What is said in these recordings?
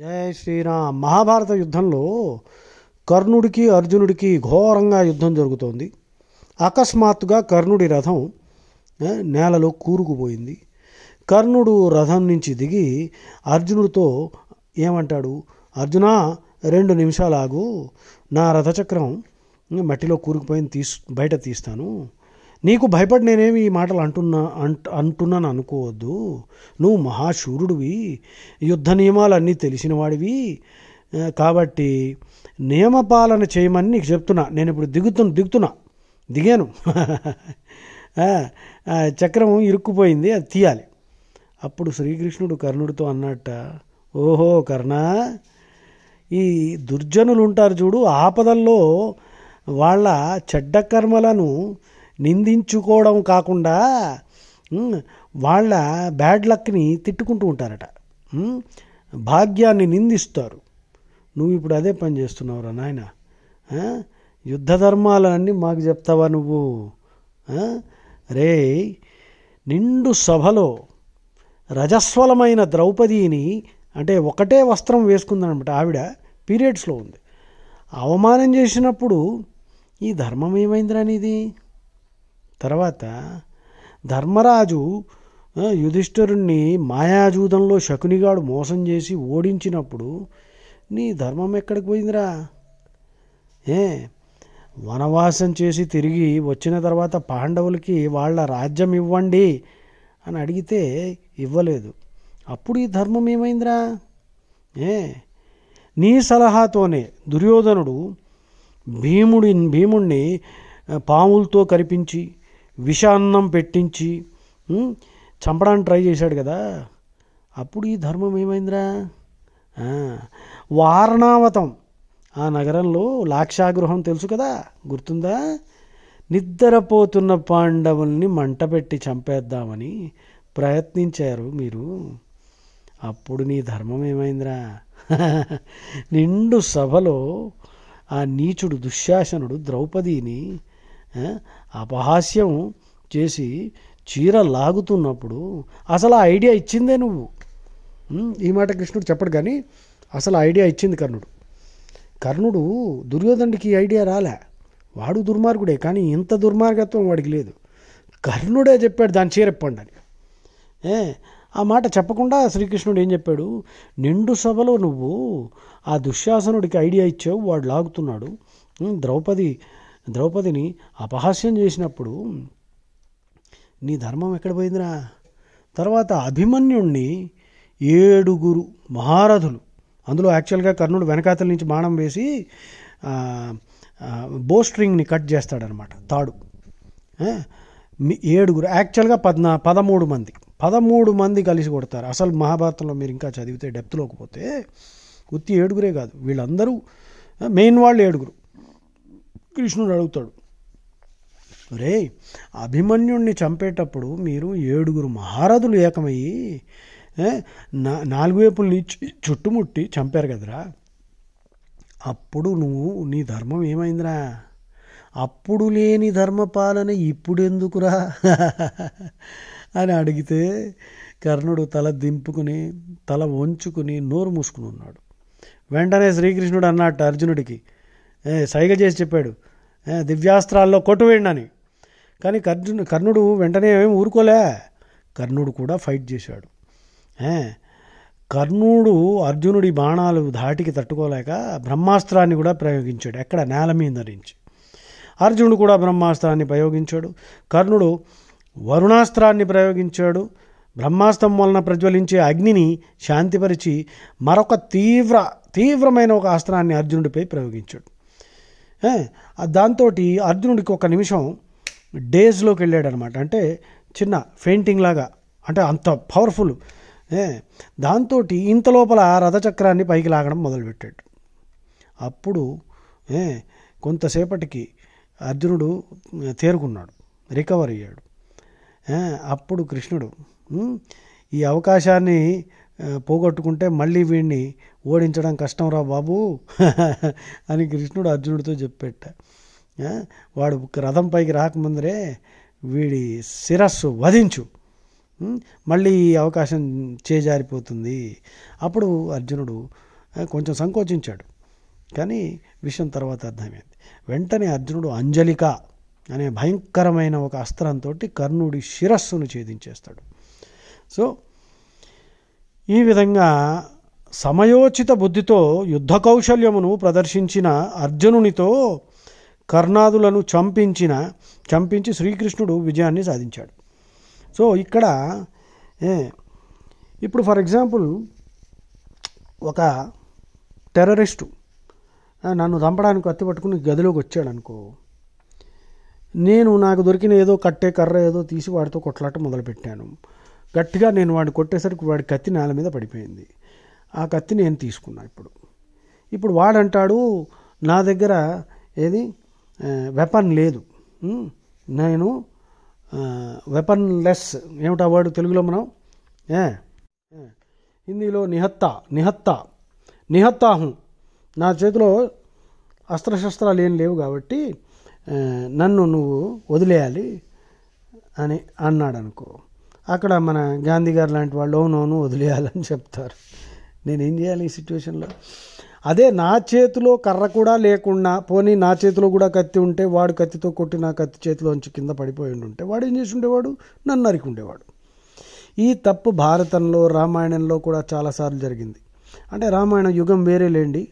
జయ శ్రీరామ్. మహాభారత యుద్ధంలో కర్ణుడికి అర్జునుడికి ఘోరంగా యుద్ధం జరుగుతోంది. అకస్మాత్తుగా కర్ణుడి రథం నేలలో కూరుకుపోయింది. కర్ణుడు రథం నుంచి దిగి అర్జునుడితో ఏమంటాడు అర్జున రెండు నిమిషాలు ఆగు. నా రథచక్రం మట్టిలో కూరుకుపోయింది తీసు బయట తీస్తాను. నీకు భయపడి నేనేమి ఈ మాటలు అంటున్నా అంట అంటున్నాను అనుకోవద్దు. నువ్వు మహాశూరుడివి యుద్ధ నియమాలు అన్నీ కాబట్టి నియమపాలన చేయమని నీకు చెప్తున్నా. నేను ఇప్పుడు దిగుతున్నా దిగుతున్నా. దిగాను. చక్రం ఇరుక్కుపోయింది అది తీయాలి. అప్పుడు శ్రీకృష్ణుడు కర్ణుడితో అన్నట్ట ఓహో కర్ణ ఈ దుర్జనులు ఉంటారు చూడు ఆపదల్లో వాళ్ళ చెడ్డ కర్మలను నిందించుకోవడం కాకుండా వాళ్ళ బ్యాడ్ లక్ని తిట్టుకుంటూ ఉంటారట. భాగ్యాన్ని నిందిస్తారు. నువ్వు ఇప్పుడు అదే పని చేస్తున్నావురా నాయన. ఆ? యుద్ధ ధర్మాలన్నీ మాకు చెప్తావా నువ్వు? రే నిండు సభలో రజస్వలమైన ద్రౌపదిని అంటే ఒకటే వస్త్రం వేసుకుందనమాట ఆవిడ పీరియడ్స్లో ఉంది. అవమానం చేసినప్పుడు ఈ ధర్మం ఏమైందిరా నీది? తర్వాత ధర్మరాజు యుధిష్ఠరుణ్ణి మాయాజూదంలో శకునిగాడు మోసం చేసి ఓడించినప్పుడు నీ ధర్మం ఎక్కడికి పోయిందిరా? ఏ? వనవాసం చేసి తిరిగి వచ్చిన తర్వాత పాండవులకి వాళ్ళ రాజ్యం ఇవ్వండి అని అడిగితే ఇవ్వలేదు. అప్పుడు ఈ ధర్మం ఏమైందిరా? ఏ? నీ సలహాతోనే దుర్యోధనుడు భీముడి భీముణ్ణి పాములతో కరిపించి విషాన్నం పెట్టించి చంపడానికి ట్రై చేశాడు కదా. అప్పుడు ఈ ధర్మం ఏమైందిరా? వారణావతం. ఆ నగరంలో లాక్షాగృహం తెలుసు కదా గుర్తుందా? నిద్రపోతున్న పాండవుల్ని మంట పెట్టి చంపేద్దామని ప్రయత్నించారు మీరు. అప్పుడు నీ ధర్మం ఏమైందిరా? నిండు సభలో ఆ నీచుడు దుశ్శాసనుడు ద్రౌపదిని అపహాస్యం చేసి చీర లాగుతున్నప్పుడు అసలు ఆ ఐడియా ఇచ్చిందే నువ్వు. ఈ మాట కృష్ణుడు చెప్పడు కానీ అసలు ఐడియా ఇచ్చింది కర్ణుడు. కర్ణుడు దుర్యోధనుడికి ఈ ఐడియా రాలే. వాడు దుర్మార్గుడే కానీ ఇంత దుర్మార్గత్వం వాడికి లేదు. కర్ణుడే చెప్పాడు దాని చీరెప్పండి అని. ఏ ఆ మాట చెప్పకుండా శ్రీకృష్ణుడు ఏం చెప్పాడు? నిండు సభలో నువ్వు ఆ దుశ్శాసనుడికి ఐడియా ఇచ్చావు వాడు లాగుతున్నాడు. ద్రౌపది ద్రౌపదిని అపహాస్యం చేసినప్పుడు నీ ధర్మం ఎక్కడ పోయిందిరా? తర్వాత అభిమన్యుణ్ణి ఏడుగురు మహారథులు అందులో యాక్చువల్గా కర్ణుడు వెనకాతల నుంచి బాణం వేసి బోస్ట్రింగ్ని బో స్ట్రింగ్ని కట్ చేస్తాడనమాట తాడు. ఏడుగురు యాక్చువల్గా పద్నా పదమూడు మంది పదమూడు మంది కలిసి కొడతారు. అసలు మహాభారతంలో మీరు ఇంకా చదివితే డెప్త్లోకి పోతే ఉత్తి ఏడుగురే కాదు వీళ్ళందరూ మెయిన్ వాళ్ళు ఏడుగురు. కృష్ణుడు అడుగుతాడు రే అభిమన్యుణ్ణి చంపేటప్పుడు మీరు ఏడుగురు మహారథులు ఏకమయ్యి నా నాలుగు వైపుల్ని చుట్టుముట్టి చంపారు కదరా. అప్పుడు నువ్వు నీ ధర్మం ఏమైందిరా? అప్పుడు లేని ధర్మపాలన ఇప్పుడెందుకురా? అని అడిగితే కర్ణుడు తల దింపుకుని తల వంచుకుని నోరు మూసుకుని ఉన్నాడు. వెంటనే శ్రీకృష్ణుడు అన్నట్టు అర్జునుడికి సైగ చేసి చెప్పాడు. దివ్యాస్త్రాల్లో కొట్టువేయండి అని. కానీ కర్జును కర్ణుడు వెంటనే ఏమి ఊరుకోలే. కర్ణుడు కూడా ఫైట్ చేశాడు. కర్ణుడు అర్జునుడి బాణాలు ధాటికి తట్టుకోలేక బ్రహ్మాస్త్రాన్ని కూడా ప్రయోగించాడు. ఎక్కడ? నేల మీద నుంచి. అర్జునుడు కూడా బ్రహ్మాస్త్రాన్ని ప్రయోగించాడు. కర్ణుడు వరుణాస్త్రాన్ని ప్రయోగించాడు. బ్రహ్మాస్త్రం వలన ప్రజ్వలించే అగ్నిని శాంతిపరిచి మరొక తీవ్ర తీవ్రమైన ఒక అస్త్రాన్ని అర్జునుడిపై ప్రయోగించాడు. దాంతో అర్జునుడికి ఒక నిమిషం డేస్లోకి వెళ్ళాడనమాట. అంటే చిన్న ఫెయింటింగ్ లాగా. అంటే అంత పవర్ఫుల్ దాంతో ఇంత లోపల రథచక్రాన్ని పైకి లాగడం మొదలుపెట్టాడు. అప్పుడు కొంతసేపటికి అర్జునుడు తేరుకున్నాడు. రికవర్ అయ్యాడు. అప్పుడు కృష్ణుడు ఈ అవకాశాన్ని పోగొట్టుకుంటే మళ్ళీ వీడిని ఓడించడం కష్టం రా బాబు అని కృష్ణుడు అర్జునుడితో చెప్పేట. వాడు రథం పైకి రాకముందరే వీడి శిరస్సు వధించు. మళ్ళీ ఈ అవకాశం చేజారిపోతుంది. అప్పుడు అర్జునుడు కొంచెం సంకోచించాడు. కానీ విషయం తర్వాత అర్థమైంది. వెంటనే అర్జునుడు అంజలిక అనే భయంకరమైన ఒక అస్త్రంతో కర్ణుడి శిరస్సును ఛేదించేస్తాడు. సో ఈ విధంగా సమయోచిత బుద్ధితో యుద్ధ కౌశల్యమును ప్రదర్శించిన అర్జునునితో కర్ణాదులను చంపించిన చంపించి శ్రీకృష్ణుడు విజయాన్ని సాధించాడు. సో ఇక్కడ ఇప్పుడు ఫర్ ఎగ్జాంపుల్ ఒక టెర్రరిస్టు నన్ను చంపడానికి కత్తి పట్టుకుని గదిలోకి వచ్చాడు అనుకో నేను నాకు దొరికిన ఏదో కట్టే కర్ర ఏదో తీసి వాడితో కొట్లాట మొదలుపెట్టాను. గట్టిగా నేను వాడిని కొట్టేసరికి వాడి కత్తి నేల మీద పడిపోయింది. ఆ కత్తి నేను తీసుకున్నా ఇప్పుడు. ఇప్పుడు వాడంటాడు నా దగ్గర ఏది? వెపన్ లేదు. నేను వెపన్ లెస్ ఏమిటా వర్డ్ తెలుగులో మనం? ఏ హిందీలో నిహత్తా నిహత్తా నిహత్తాహం. నా చేతిలో అస్త్రశస్త్రాలు ఏం లేవు కాబట్టి నన్ను నువ్వు వదిలేయాలి అని అన్నాడు అనుకో అక్కడ మన గాంధీ గారు లాంటి వాళ్ళు అవునవును వదిలేయాలని చెప్తారు. నేనేం చేయాలి ఈ సిచ్యువేషన్లో? అదే నా చేతిలో కర్ర కూడా లేకుండా పోనీ నా చేతిలో కూడా కత్తి ఉంటే వాడు కత్తితో కొట్టి నా కత్తి చేతిలోంచి కింద పడిపోయి ఉంటే వాడు ఏం చేసి ఉండేవాడు నన్ను నరికి ఉండేవాడు. ఈ తప్పు భారతంలో రామాయణంలో కూడా చాలాసార్లు జరిగింది. అంటే రామాయణ యుగం వేరే లేండి.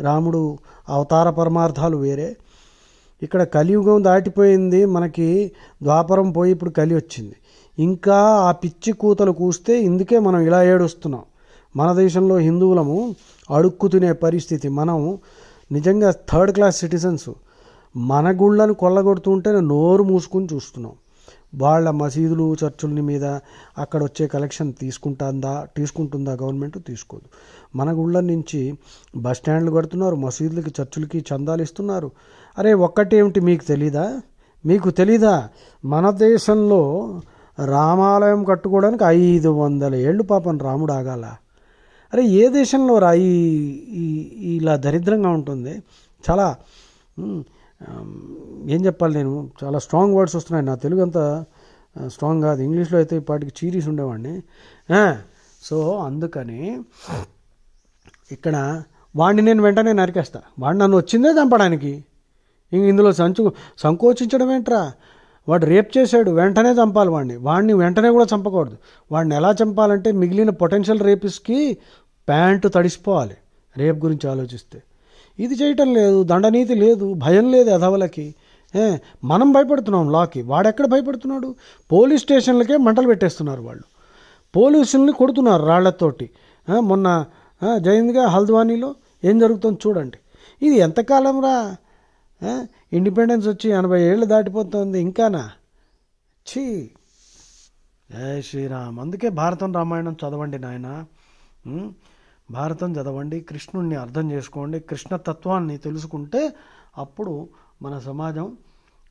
రాముడు అవతార పరమార్థాలు వేరే. ఇక్కడ కలియుగం దాటిపోయింది మనకి ద్వాపరం పోయి ఇప్పుడు కలి వచ్చింది. ఇంకా ఆ పిచ్చి కూతలు కూస్తే ఇందుకే మనం ఇలా ఏడుస్తున్నాం. మన దేశంలో హిందువులము అడుక్కు తినే పరిస్థితి. మనం నిజంగా థర్డ్ క్లాస్ సిటిజన్స్. మన గుళ్ళను కొల్లగొడుతుంటే నోరు మూసుకుని చూస్తున్నాం. వాళ్ళ మసీదులు చర్చులని మీద అక్కడ వచ్చే కలెక్షన్ తీసుకుంటుందా తీసుకుంటుందా గవర్నమెంట్? తీసుకోదు. మన గుళ్ళ నుంచి బస్ స్టాండ్లు కడుతున్నారు మసీదులకి చర్చులకి చందాలు ఇస్తున్నారు. అరే ఒక్కటేమిటి మీకు తెలీదా? మీకు తెలీదా? మన దేశంలో రామాలయం కట్టుకోవడానికి ఐదు వందల ఏళ్ళు పాపం రాముడు ఆగాల. అరే ఏ దేశంలో రా? ఇలా దరిద్రంగా ఉంటుంది. చాలా ఏం చెప్పాలి నేను? చాలా స్ట్రాంగ్ వర్డ్స్ వస్తున్నాయి. నా తెలుగు అంత స్ట్రాంగ్ కాదు. ఇంగ్లీష్లో అయితే ఇప్పటికి చీరీస్ ఉండేవాడిని. సో అందుకని ఇక్కడ వాడిని నేను వెంటనే నరికేస్తా. వాడు నన్ను వచ్చిందే చంపడానికి. ఇంక ఇందులో సంచు సంకోచించడం ఏంట్రా? వాడు రేప్ చేశాడు వెంటనే చంపాలి వాడిని వాడిని వెంటనే కూడా చంపకూడదు. వాడిని ఎలా చంపాలంటే మిగిలిన పొటెన్షియల్ రేపిస్కి ప్యాంటు తడిసిపోవాలి రేప్ గురించి ఆలోచిస్తే. ఇది చేయటం లేదు దండనీతి లేదు భయం లేదు అధవలకి మనం భయపడుతున్నాం లాకి. వాడెక్కడ భయపడుతున్నాడు? పోలీస్ స్టేషన్లకే మంటలు పెట్టేస్తున్నారు వాళ్ళు. పోలీసుల్ని కొడుతున్నారు రాళ్ళతోటి. మొన్న ఆ, హల్ద్వానీలో ఏం జరుగుతుందో చూడండి. ఇది ఎంతకాలం రా? ఇండిపెండెన్స్ వచ్చి ఎనభై ఏళ్ళు దాటిపోతుంది ఇంకానా? ఛీ! జై శ్రీరామ్ అందుకే భారతం రామాయణం చదవండి నాయన. భారతం చదవండి కృష్ణుణ్ణి అర్థం చేసుకోండి కృష్ణతత్వాన్ని తెలుసుకుంటే అప్పుడు మన సమాజం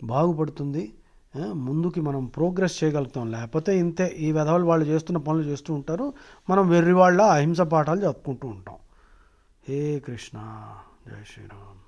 బాగుపడుతుంది. ముందుకి మనం ప్రోగ్రెస్ చేయగలుగుతాం. లేకపోతే ఇంతే. ఈ విధవలు వాళ్ళు చేస్తున్న పనులు చేస్తూ ఉంటారు. మనం వెర్రి వాళ్ళ అహింస పాఠాలు చెప్పుకుంటూ ఉంటాం. హే కృష్ణ జై శ్రీరామ్.